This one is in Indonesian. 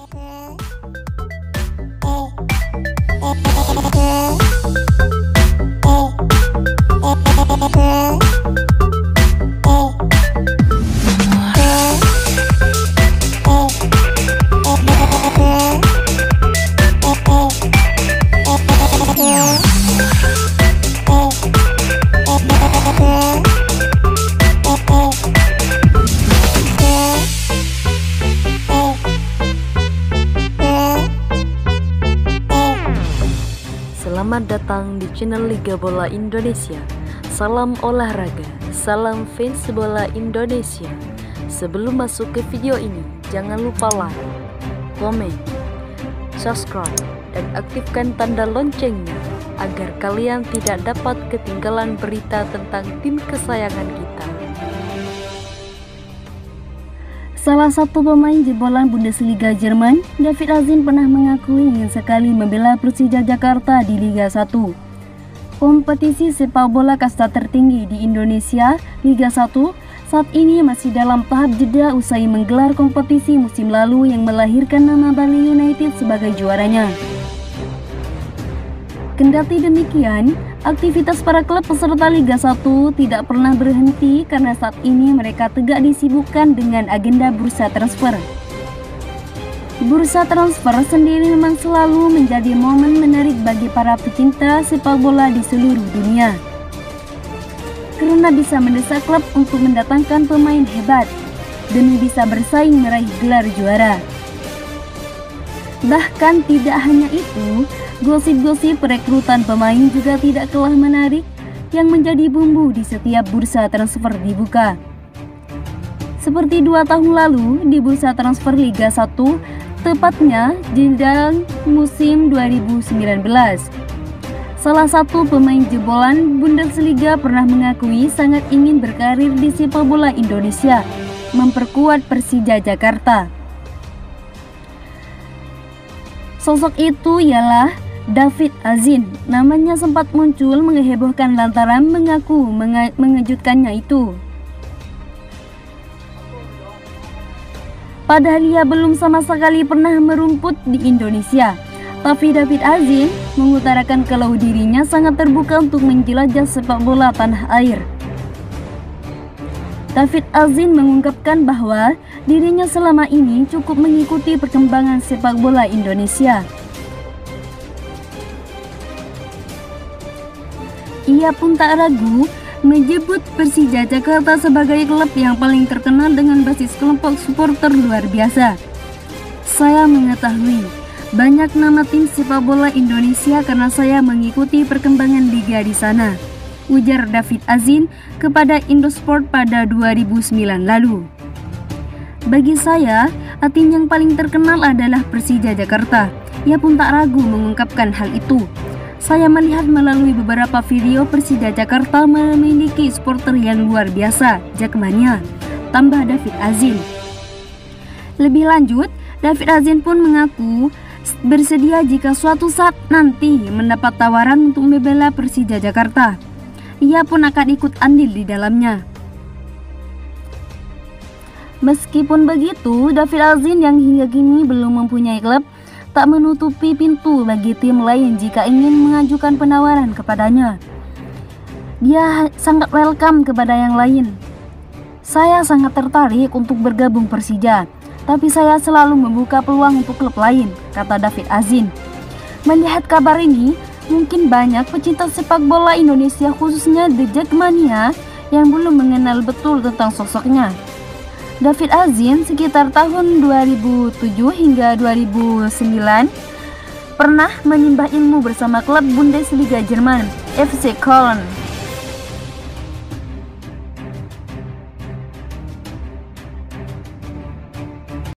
Thank you. Selamat datang di channel Liga Bola Indonesia. Salam olahraga, salam fans bola Indonesia. Sebelum masuk ke video ini, jangan lupa like, komen, subscribe, dan aktifkan tanda loncengnya agar kalian tidak dapat ketinggalan berita tentang tim kesayangan kita. Salah satu pemain jebolan Bundesliga Jerman, David Azin pernah mengakui ingin sekali membela Persija Jakarta di Liga 1. Kompetisi sepak bola kasta tertinggi di Indonesia, Liga 1, saat ini masih dalam tahap jeda usai menggelar kompetisi musim lalu yang melahirkan nama Bali United sebagai juaranya. Kendati demikian, aktivitas para klub peserta Liga 1 tidak pernah berhenti karena saat ini mereka tegak disibukkan dengan agenda bursa transfer. Bursa transfer sendiri memang selalu menjadi momen menarik bagi para pecinta sepak bola di seluruh dunia. Karena bisa mendesak klub untuk mendatangkan pemain hebat demi bisa bersaing meraih gelar juara. Bahkan tidak hanya itu, Gosip-gosip perekrutan pemain juga tidak kalah menarik yang menjadi bumbu di setiap bursa transfer dibuka. Seperti dua tahun lalu di bursa transfer Liga 1, tepatnya jenjang musim 2019. Salah satu pemain jebolan Bundesliga pernah mengakui sangat ingin berkarir di sepak bola Indonesia, memperkuat Persija Jakarta. Sosok itu ialah David Azin. Namanya sempat muncul mengehebohkan lantaran mengaku menge mengejutkannya itu. Padahal ia belum sama sekali pernah merumput di Indonesia. Tapi David Azin mengutarakan kalau dirinya sangat terbuka untuk menjelajah sepak bola tanah air. David Azin mengungkapkan bahwa dirinya selama ini cukup mengikuti perkembangan sepak bola Indonesia. Ia pun tak ragu menyebut Persija Jakarta sebagai klub yang paling terkenal dengan basis kelompok supporter luar biasa. Saya mengetahui banyak nama tim sepak bola Indonesia karena saya mengikuti perkembangan liga di sana. Ujar David Azin kepada Indosport pada 2009 lalu. Bagi saya, tim yang paling terkenal adalah Persija Jakarta. Ia pun tak ragu mengungkapkan hal itu. Saya melihat melalui beberapa video Persija Jakarta memiliki supporter yang luar biasa, Jakmania, tambah David Azin. Lebih lanjut, David Azin pun mengaku bersedia jika suatu saat nanti mendapat tawaran untuk membela Persija Jakarta. Ia pun akan ikut andil di dalamnya. Meskipun begitu, David Azin yang hingga kini belum mempunyai klub tak menutupi pintu bagi tim lain jika ingin mengajukan penawaran kepadanya. Dia sangat welcome kepada yang lain. Saya sangat tertarik untuk bergabung Persija, tapi saya selalu membuka peluang untuk klub lain, kata David Azin. Melihat kabar ini, mungkin banyak pecinta sepak bola Indonesia khususnya The Jackmania yang belum mengenal betul tentang sosoknya. David Azin sekitar tahun 2007 hingga 2009 pernah menimba ilmu bersama klub Bundesliga Jerman FC Köln